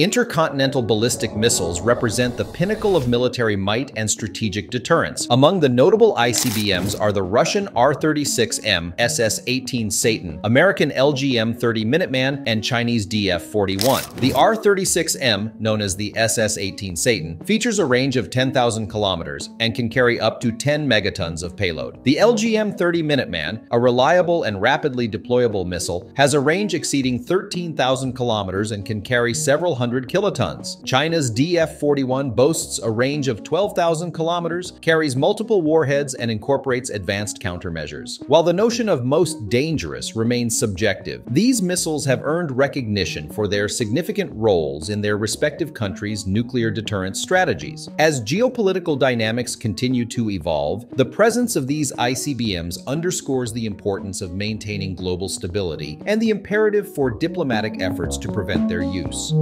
Intercontinental ballistic missiles represent the pinnacle of military might and strategic deterrence. Among the notable ICBMs are the Russian R-36M SS-18 Satan, American LGM-30 Minuteman, and Chinese DF-41. The R-36M, known as the SS-18 Satan, features a range of 10,000 kilometers and can carry up to 10 megatons of payload. The LGM-30 Minuteman, a reliable and rapidly deployable missile, has a range exceeding 13,000 kilometers and can carry several hundred kilotons. China's DF-41 boasts a range of 12,000 kilometers, carries multiple warheads, and incorporates advanced countermeasures. While the notion of most dangerous remains subjective, these missiles have earned recognition for their significant roles in their respective countries' nuclear deterrence strategies. As geopolitical dynamics continue to evolve, the presence of these ICBMs underscores the importance of maintaining global stability and the imperative for diplomatic efforts to prevent their use.